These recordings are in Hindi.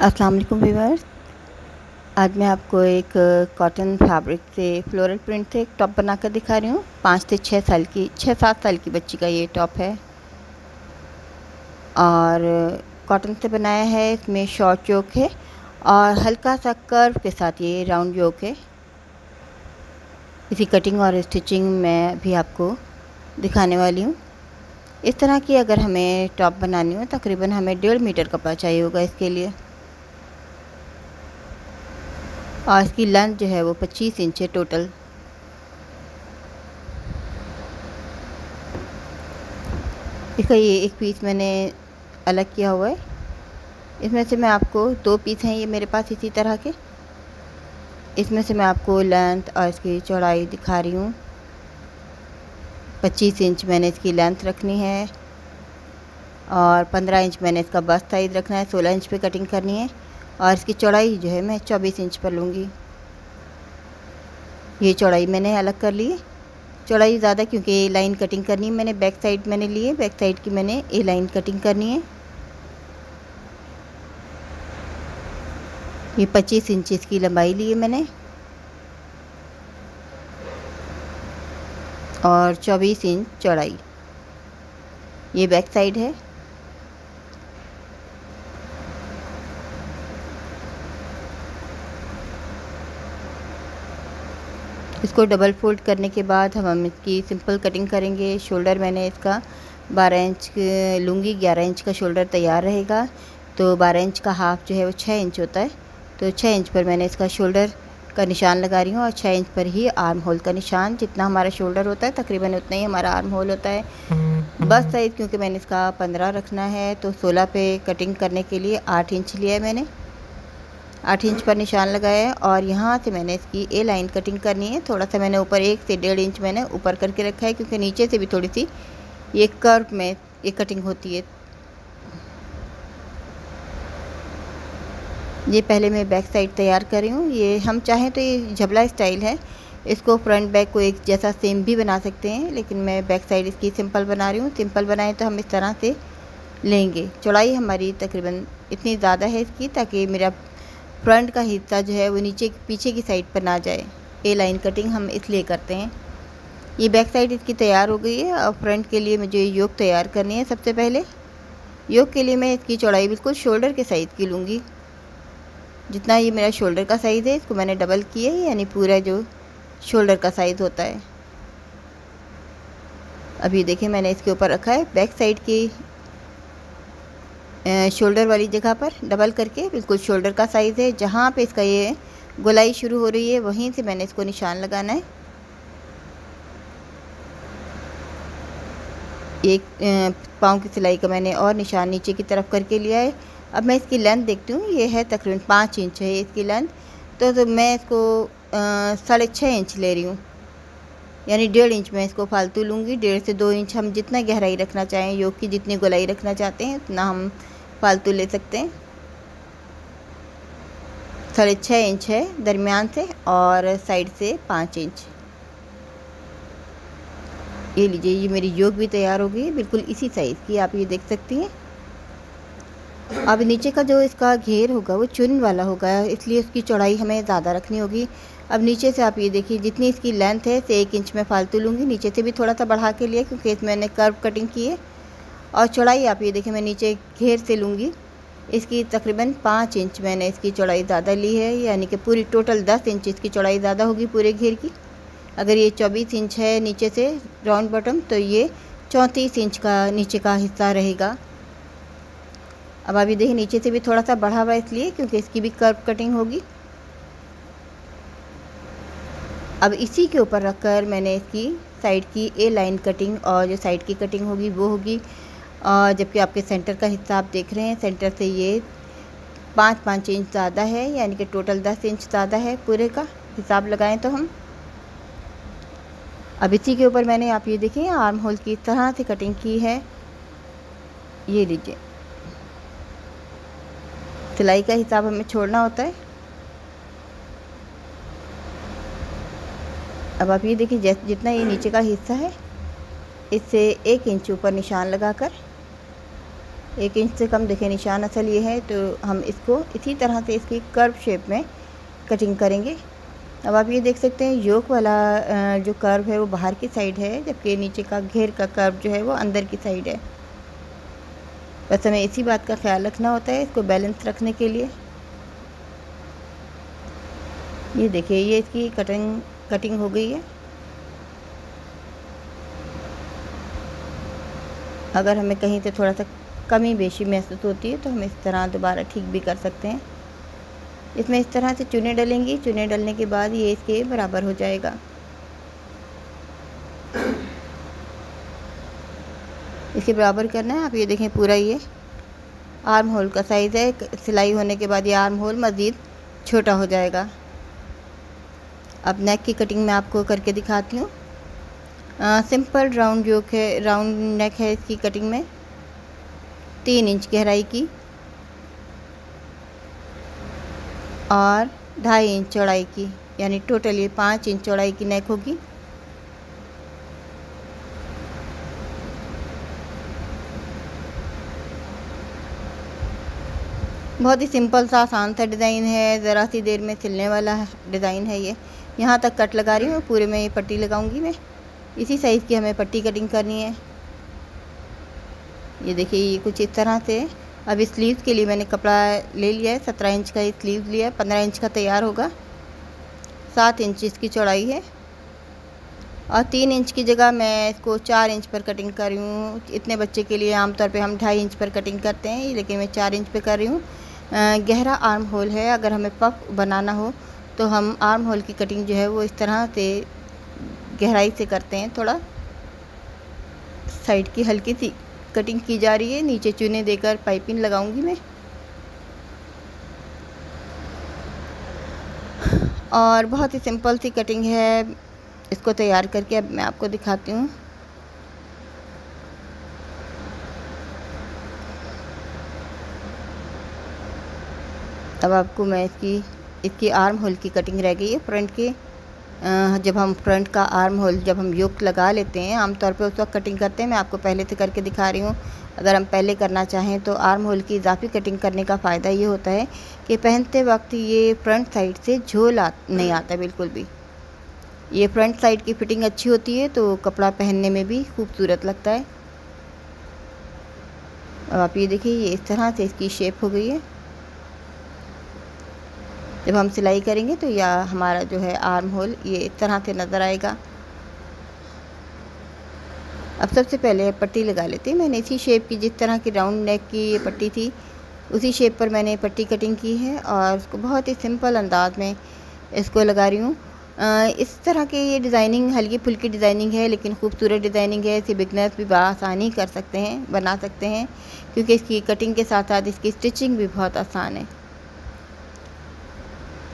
अस्सलाम वालेकुम व्यूअर्स। आज मैं आपको एक कॉटन फैब्रिक से फ्लोरल प्रिंट से एक टॉप बनाकर दिखा रही हूँ। पाँच से छः साल की छः सात साल की बच्ची का ये टॉप है। और कॉटन से बनाया है, इसमें शॉर्ट जोक है और हल्का सा कर्व के साथ ये राउंड जोक है। इसी कटिंग और स्टिचिंग मैं भी आपको दिखाने वाली हूँ। इस तरह की अगर हमें टॉप बनानी हो, तकरीबन हमें डेढ़ मीटर कपड़ा चाहिए होगा इसके लिए। और इसकी लेंथ जो है वो 25 इंच है टोटल इसका ये एक पीस मैंने अलग किया हुआ है। इसमें से मैं आपको दो पीस हैं ये मेरे पास इसी तरह के। इसमें से मैं आपको लेंथ और इसकी चौड़ाई दिखा रही हूँ। 25 इंच मैंने इसकी लेंथ रखनी है। और 15 इंच मैंने इसका बस साइज़ रखना है। 16 इंच पे कटिंग करनी है। और इसकी चौड़ाई जो है मैं चौबीस इंच पर लूँगी। ये चौड़ाई मैंने अलग कर ली चौड़ाई ज़्यादा क्योंकि ए लाइन कटिंग करनी है मैंने, बैक साइड मैंने ली है, बैक साइड की मैंने ए लाइन कटिंग करनी है। ये पच्चीस इंच इसकी लंबाई ली है मैंने। और चौबीस इंच चौड़ाई। ये बैक साइड है। इसको डबल फोल्ड करने के बाद हम हम इसकी सिंपल कटिंग करेंगे। शोल्डर मैंने इसका 12 इंच लूँगी 11 इंच का शोल्डर तैयार रहेगा। तो 12 इंच का हाफ़ जो है वो 6 इंच होता है। तो 6 इंच पर मैंने इसका शोल्डर का निशान लगा रही हूँ और 6 इंच पर ही आर्म होल का निशान। जितना हमारा शोल्डर होता है, तकरीबन उतना ही हमारा आर्म होल होता है। बस साइज़ क्योंकि मैंने इसका 15 रखना है तो 16 पे कटिंग करने के लिए आठ इंच लिया है मैंने। आठ इंच पर निशान लगाया है और यहाँ से मैंने इसकी ए लाइन कटिंग करनी है। थोड़ा सा मैंने ऊपर एक से डेढ़ इंच मैंने ऊपर करके रखा है क्योंकि नीचे से भी थोड़ी सी ये कर्व में ये कटिंग होती है। ये पहले मैं बैक साइड तैयार कर रही हूँ। ये हम चाहें तो ये झबला स्टाइल है। इसको फ्रंट बैक को एक जैसा सेम भी बना सकते हैं, लेकिन मैं बैक साइड इसकी सिंपल बना रही हूँ। सिंपल बनाएँ तो हम इस तरह से लेंगे। चौड़ाई हमारी तकरीबन इतनी ज़्यादा है इसकी ताकि मेरा फ्रंट का हिस्सा जो है वो नीचे, पीछे की साइड पर ना जाए। ए लाइन कटिंग हम इसलिए करते हैं। ये बैक साइड इसकी तैयार हो गई है और फ्रंट के लिए मुझे योग तैयार करनी है सबसे पहले। योग के लिए मैं इसकी चौड़ाई बिल्कुल शोल्डर के साइज़ की लूँगी। जितना ये मेरा शोल्डर का साइज़ है, इसको मैंने डबल किया है, यानी पूरा जो शोल्डर का साइज़ होता है। अभी देखिए मैंने इसके ऊपर रखा है। बैक साइड की शोल्डर वाली जगह पर डबल करके बिल्कुल शोल्डर का साइज़ है जहाँ पे इसका ये गोलाई शुरू हो रही है वहीं से मैंने इसको निशान लगाना है। एक पाँव की सिलाई का मैंने और निशान नीचे की तरफ़ करके लिया है। अब मैं इसकी लेंथ देखती हूँ ये है तकरीबन पाँच इंच है इसकी लेंथ तो, तो मैं इसको साढ़े छः इंच ले रही हूँ। यानी डेढ़ इंच मैं इसको फालतू लूँगी। डेढ़ से दो इंच हम जितना गहराई रखना चाहें योग की जितनी गोलाई रखना चाहते हैं, उतना हम फालतू ले सकते हैं। साढ़े छः इंच है दरमियान से और साइड से पाँच इंच। ये लीजिए, ये मेरी योग भी तैयार हो गई है, बिल्कुल इसी साइज़ की आप ये देख सकती हैं। अब नीचे का जो इसका घेर होगा, वो चुन वाला होगा, इसलिए उसकी चौड़ाई हमें ज़्यादा रखनी होगी। अब नीचे से आप ये देखिए, जितनी इसकी लेंथ है, से एक इंच में फालतू लूँगी। नीचे से भी थोड़ा सा बढ़ा के लिए, क्योंकि इसमें मैंने कर्व कटिंग की है। और चौड़ाई आप ये देखिए, मैं नीचे घेर से लूँगी। इसकी तकरीबन पाँच इंच मैंने इसकी चौड़ाई ज़्यादा ली है, यानी कि पूरी टोटल दस इंच इसकी चौड़ाई ज़्यादा होगी पूरे घेर की। अगर ये चौबीस इंच है नीचे से राउंड बॉटम तो ये चौंतीस इंच का नीचे का हिस्सा रहेगा। अब अभी देखिए, नीचे से भी थोड़ा सा बढ़ा हुआ इसलिए, क्योंकि इसकी भी कर्व कटिंग होगी। अब इसी के ऊपर रखकर मैंने इसकी साइड की ए लाइन कटिंग और जो साइड की कटिंग होगी वो होगी। और जबकि आपके सेंटर का हिस्सा आप देख रहे हैं, सेंटर से ये पाँच पाँच इंच ज़्यादा है, यानी कि टोटल दस इंच ज़्यादा है पूरे का, हिसाब लगाएँ तो हम। अब इसी के ऊपर मैंने आप ये देखें, आर्म होल की तरह से कटिंग की है। ये लीजिए। सिलाई का हिसाब हमें छोड़ना होता है। अब आप ये देखिए, जैसे, जितना ये नीचे का हिस्सा है, इससे एक इंच ऊपर निशान लगाकर, एक इंच से कम देखें, निशान असल ये है तो हम इसको इसी तरह से इसकी कर्व शेप में कटिंग करेंगे। अब आप ये देख सकते हैं योक वाला जो कर्व है, वो बाहर की साइड है, जबकि नीचे का, घेर का कर्व जो है, वो अंदर की साइड है। बस हमें इसी बात का ख्याल रखना होता है, इसको बैलेंस रखने के लिए। ये देखिए, ये इसकी कटिंग कटिंग हो गई है। अगर हमें कहीं से थोड़ा सा कमी बेशी महसूस होती है तो हम इस तरह दोबारा ठीक भी कर सकते हैं। इसमें इस तरह से चुने डलेंगी। चुने डलने के बाद ये इसके बराबर हो जाएगा। इसके बराबर करना है। आप ये देखें पूरा ये आर्म होल का साइज़ है। सिलाई होने के बाद ये आर्म होल मज़ीद छोटा हो जाएगा। अब नेक की कटिंग मैं आपको करके दिखाती हूँ। सिंपल राउंड जो है राउंड नेक है इसकी कटिंग में। तीन इंच गहराई की। और ढाई इंच चौड़ाई की, यानी टोटल ये पाँच इंच चौड़ाई की नेक होगी। बहुत ही सिंपल सा, आसान सा डिज़ाइन है, ज़रा सी देर में सिलने वाला डिज़ाइन है ये। यहाँ तक कट लगा रही हूँ, पूरे में ये पट्टी लगाऊँगी मैं। इसी साइज़ की हमें पट्टी कटिंग करनी है। ये देखिए, ये कुछ इस तरह से। अब इस स्लीव के लिए मैंने कपड़ा ले लिया है, सत्रह इंच का स्लीव लिया है, पंद्रह इंच का तैयार होगा। सात इंच इसकी चौड़ाई है। और तीन इंच की जगह मैं इसको चार इंच पर कटिंग कर रही हूँ। इतने बच्चे के लिए आमतौर पे हम ढाई इंच पर कटिंग करते हैं, लेकिन मैं चार इंच पे कर रही हूँ। गहरा आर्म होल है, अगर हमें पफ बनाना हो तो हम आर्म होल की कटिंग जो है वो इस तरह से गहराई से करते हैं, थोड़ा साइड की हल्की सी कटिंग की जा रही है। नीचे चूने देकर पाइपिंग लगाऊँगी मैं। और बहुत ही सिंपल सी कटिंग है। इसको तैयार करके अब मैं आपको दिखाती हूँ। अब आपको मैं इसकी इसकी आर्म होल की कटिंग रह गई है। फ्रंट की जब हम फ्रंट का आर्म होल जब हम युक्त लगा लेते हैं आमतौर पर उस वक्त कटिंग करते हैं। मैं आपको पहले से करके दिखा रही हूँ। अगर हम पहले करना चाहें तो आर्म होल की इजाफी कटिंग करने का फ़ायदा ये होता है कि पहनते वक्त ये फ्रंट साइड से झोल आ, नहीं आता बिल्कुल भी। ये फ्रंट साइड की फ़िटिंग अच्छी होती है तो कपड़ा पहनने में भी खूबसूरत लगता है। अब आप ये देखिए, ये इस तरह से इसकी शेप हो गई है। जब हम सिलाई करेंगे तो या हमारा जो है आर्म होल ये इस तरह से नज़र आएगा। अब सबसे पहले पट्टी लगा लेते हैं। मैंने इसी शेप की, जिस तरह की राउंड नेक की ये पट्टी थी, उसी शेप पर मैंने पट्टी कटिंग की है और उसको बहुत ही सिंपल अंदाज में इसको लगा रही हूँ। इस तरह की ये डिज़ाइनिंग हल्की फुल्की डिज़ाइनिंग है, लेकिन खूबसूरत डिज़ाइनिंग है। इसे बिगनर्स भी आसानी कर सकते हैं, बना सकते हैं, क्योंकि इसकी कटिंग के साथ साथ इसकी स्टिचिंग भी बहुत आसान है।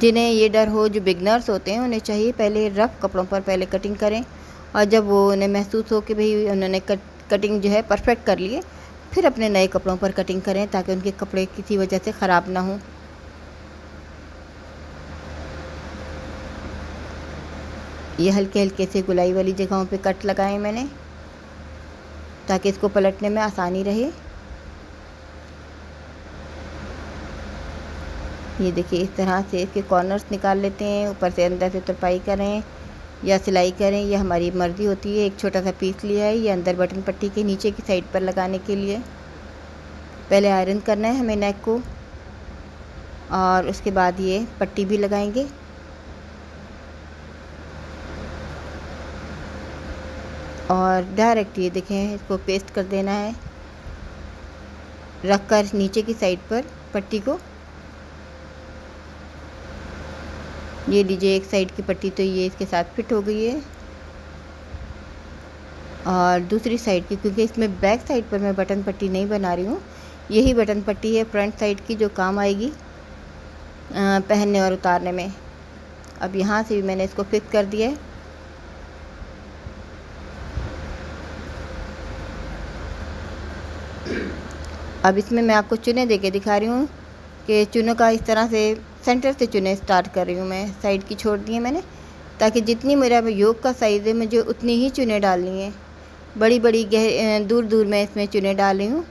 जिन्हें ये डर हो, जो बिगनर्स होते हैं, उन्हें चाहिए पहले रफ़ कपड़ों पर, पहले कटिंग करें। और जब वो उन्हें महसूस हो कि भाई उन्होंने कट कटिंग जो है परफेक्ट कर लिए, फिर अपने नए कपड़ों पर कटिंग करें ताकि उनके कपड़े किसी वजह से ख़राब ना हों। ये हल्के हल्के से गुलाई वाली जगहों पे कट लगाए मैंने, ताकि इसको पलटने में आसानी रहे। ये देखिए, इस तरह से इसके कॉर्नर्स निकाल लेते हैं, ऊपर से अंदर से तुरपाई करें या सिलाई करें यह हमारी मर्ज़ी होती है। एक छोटा सा पीस लिया है, ये अंदर बटन पट्टी के नीचे की साइड पर लगाने के लिए। पहले आयरन करना है हमें नेक को और उसके बाद ये पट्टी भी लगाएँगे। और डायरेक्ट ये देखें, इसको पेस्ट कर देना है। रख कर नीचे की साइड पर पट्टी को ये लीजिए एक साइड की पट्टी तो ये इसके साथ फिट हो गई है। और दूसरी साइड की, क्योंकि इसमें बैक साइड पर मैं बटन पट्टी नहीं बना रही हूँ, यही बटन पट्टी है फ्रंट साइड की जो काम आएगी पहनने और उतारने में। अब यहाँ से भी मैंने इसको फिक्स कर दिया है। अब इसमें मैं आपको चुने दे के दिखा रही हूँ। कि चुनों का इस तरह से सेंटर से चुने स्टार्ट कर रही हूँ मैं। साइड की छोड़ दी है मैंने, ताकि जितनी मेरा योग का साइज़ है, मुझे उतनी ही चुने डालनी है। बड़ी बड़ी गह दूर दूर मैं इसमें चुने डाल रही हूँ।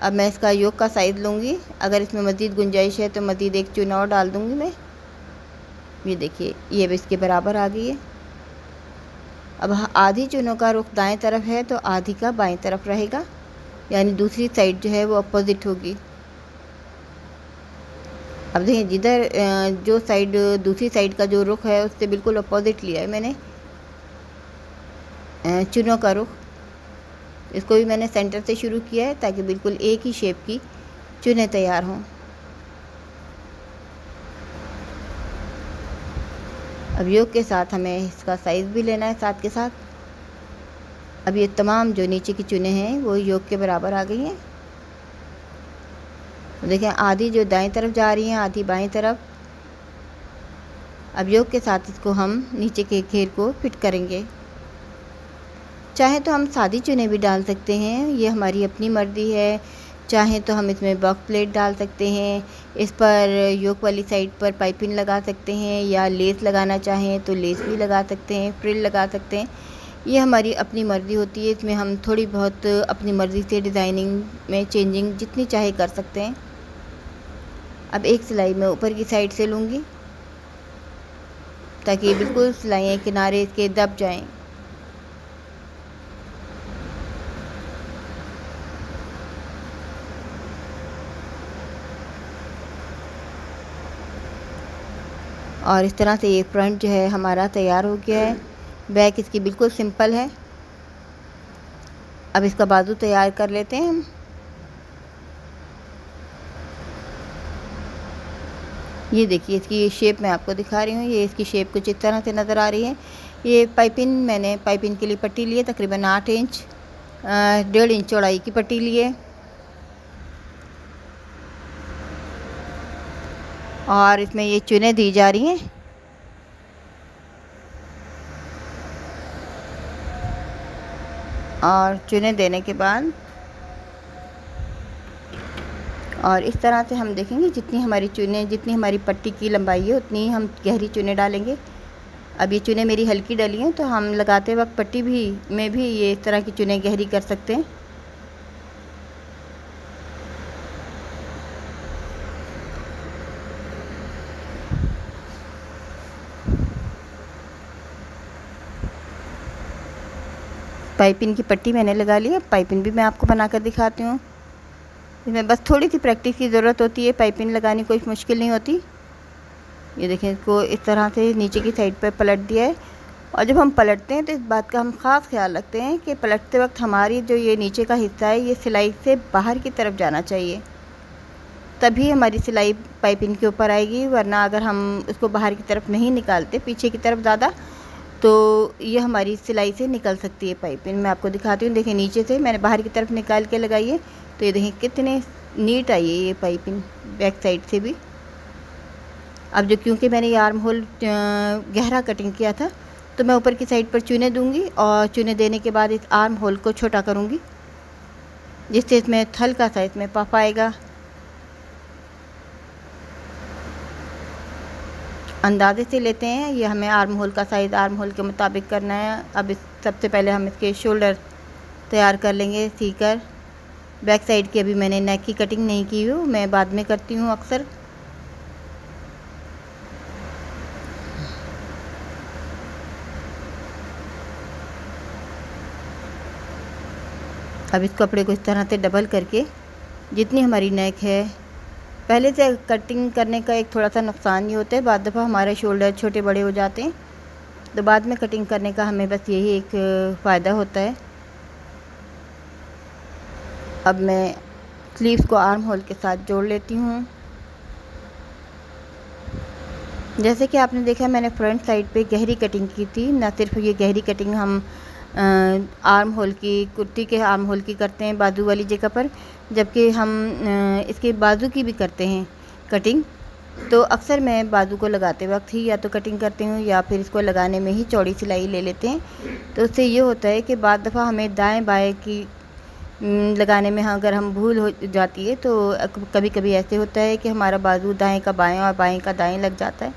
अब मैं इसका योग का साइज़ लूँगी। अगर इसमें मज़ीद गुंजाइश है तो मज़ीद एक चुना और डाल दूँगी मैं। ये देखिए, ये भी इसके बराबर आ गई है। अब आधी चुनों का रुख दाएँ तरफ़ है तो आधी का बाएँ तरफ़ रहेगा। यानी दूसरी साइड जो है, वो अपोज़िट होगी। अब देखिए, जिधर जो साइड, दूसरी साइड का जो रुख है, उससे बिल्कुल अपोज़िट लिया है मैंने। चुनों का रुख। इसको भी मैंने सेंटर से शुरू किया है, ताकि बिल्कुल एक ही शेप की चुने तैयार हों। अब योग के साथ हमें इसका साइज़ भी लेना है साथ के साथ। अब ये तमाम जो नीचे की चुने हैं, वो योग के बराबर आ गई हैं। देखें आधी जो दाएँ तरफ़ जा रही हैं, आधी बाएँ तरफ़। अब योग के साथ इसको हम नीचे के घेर को फिट करेंगे। चाहे तो हम सादी चुने भी डाल सकते हैं, ये हमारी अपनी मर्ज़ी है। चाहे तो हम इसमें बॉक्स प्लेट डाल सकते हैं, इस पर योग वाली साइड पर पाइपिंग लगा सकते हैं, या लेस लगाना चाहें तो लेस भी लगा सकते हैं फ्रिल लगा सकते हैं। ये हमारी अपनी मर्ज़ी होती है, इसमें हम थोड़ी बहुत अपनी मर्ज़ी से डिज़ाइनिंग में चेंजिंग जितनी चाहे कर सकते हैं। अब एक सिलाई मैं ऊपर की साइड से लूँगी, ताकि बिल्कुल सिलाइयाँ किनारे इसके दब जाएँ। और इस तरह से ये फ्रंट जो है हमारा तैयार हो गया है। बैक इसकी बिल्कुल सिंपल है। अब इसका बाजू तैयार कर लेते हैं हम। ये देखिए, इसकी शेप मैं आपको दिखा रही हूँ। ये इसकी शेप कुछ इस तरह से नज़र आ रही है। ये पाइपिंग मैंने पाइपिंग के लिए पट्टी ली है, तकरीबन आठ इंच डेढ़ इंच चौड़ाई की पट्टी ली है। और इसमें ये चुने दी जा रही हैं। और चुने देने के बाद और इस तरह से हम देखेंगे जितनी हमारी चुने, जितनी हमारी पट्टी की लंबाई है, उतनी हम गहरी चुने डालेंगे। अब ये चुने मेरी हल्की डली हैं तो हम लगाते वक्त पट्टी भी, में भी ये इस तरह की चुने गहरी कर सकते हैं। पाइपिंग की पट्टी मैंने लगा ली है, पाइपिंग भी मैं आपको बनाकर दिखाती हूँ। इसमें बस थोड़ी सी प्रैक्टिस की ज़रूरत होती है पाइपिंग लगानी कोई मुश्किल नहीं होती। ये देखें इसको इस तरह से नीचे की साइड पर पलट दिया है। और जब हम पलटते हैं तो इस बात का हम ख़ास ख्याल रखते हैं कि पलटते वक्त हमारी जो ये नीचे का हिस्सा है, ये सिलाई से बाहर की तरफ़ जाना चाहिए। तभी हमारी सिलाई पाइपिंग के ऊपर आएगी, वरना अगर हम उसको बाहर की तरफ़ नहीं निकालते, पीछे की तरफ़ ज़्यादा तो ये हमारी सिलाई से निकल सकती है पाइपिंग मैं आपको दिखाती हूँ, देखिए नीचे से मैंने बाहर की तरफ़ निकाल के लगाई है। तो ये देखें, कितने नीट आई है ये पाइपिंग बैक साइड से भी। अब जो क्योंकि मैंने ये आर्म होल गहरा कटिंग किया था तो मैं ऊपर की साइड पर चुने दूँगी और चुने देने के बाद इस आर्म होल को छोटा करूँगी, जिससे इसमें थल का सा इसमें पफ आएगा। अंदाजे से लेते हैं, ये हमें आर्म होल का साइज़ आर्म होल के मुताबिक करना है। अब इस, सबसे पहले हम इसके शोल्डर तैयार कर लेंगे, सीकर। बैक साइड की अभी मैंने नेक की कटिंग नहीं की हुई, मैं बाद में करती हूँ अक्सर। अब इस कपड़े को इस तरह से डबल करके, जितनी हमारी नेक है, पहले से कटिंग करने का एक थोड़ा सा नुकसान ये होता है, बाद दफ़ा हमारे शोल्डर छोटे बड़े हो जाते हैं तो बाद में कटिंग करने का हमें बस यही एक फ़ायदा होता है। अब मैं स्लीव्स को आर्म होल के साथ जोड़ लेती हूँ। जैसे कि आपने देखा, मैंने फ्रंट साइड पे गहरी कटिंग की थी। ना सिर्फ़ ये गहरी कटिंग हम आर्म होल की, कुर्ती के आर्म होल की करते हैं बाजू वाली जगह पर, जबकि हम इसके बाजू की भी करते हैं कटिंग तो अक्सर मैं बाजू को लगाते वक्त ही या तो कटिंग करती हूँ या फिर इसको लगाने में ही चौड़ी सिलाई ले लेते हैं। तो उससे ये होता है कि बाद दफ़ा हमें दाएँ बाएँ की लगाने में अगर हम भूल हो जाती है तो कभी कभी ऐसे होता है कि हमारा बाजू दाएँ का बाएँ और बाएँ का दाएँ लग जाता है।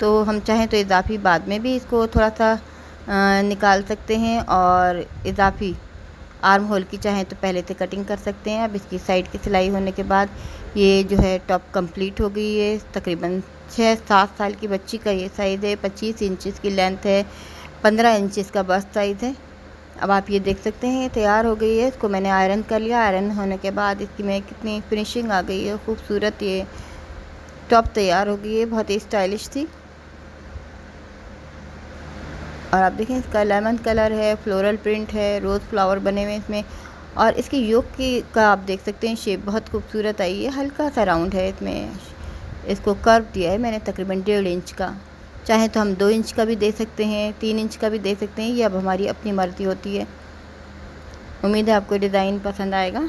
तो हम चाहें तो इजाफी बाद में भी इसको थोड़ा सा निकाल सकते हैं और इजाफी आर्म होल की चाहें तो पहले से कटिंग कर सकते हैं। अब इसकी साइड की सिलाई होने के बाद ये जो है टॉप कंप्लीट हो गई है। तकरीबन छः सात साल की बच्ची का ये साइज़ है। पच्चीस इंच की लेंथ है। पंद्रह इंच इसका बस्ट साइज़ है। अब आप ये देख सकते हैं तैयार हो गई है, इसको मैंने आयरन कर लिया। आयरन होने के बाद इसकी में कितनी फिनिशिंग आ गई है, खूबसूरत ये टॉप तैयार हो गई है, बहुत ही स्टाइलिश थी। और आप देखें, इसका लेमन कलर है फ्लोरल प्रिंट है रोज़ फ्लावर बने हुए इसमें। और इसकी योग की का आप देख सकते हैं शेप बहुत खूबसूरत आई है, हल्का सा राउंड है इसमें। इसको कर्व दिया है मैंने तकरीबन डेढ़ इंच का। चाहे तो हम दो इंच का भी दे सकते हैं, तीन इंच का भी दे सकते हैं, ये अब हमारी अपनी मर्ज़ी होती है। उम्मीद है आपको डिज़ाइन पसंद आएगा।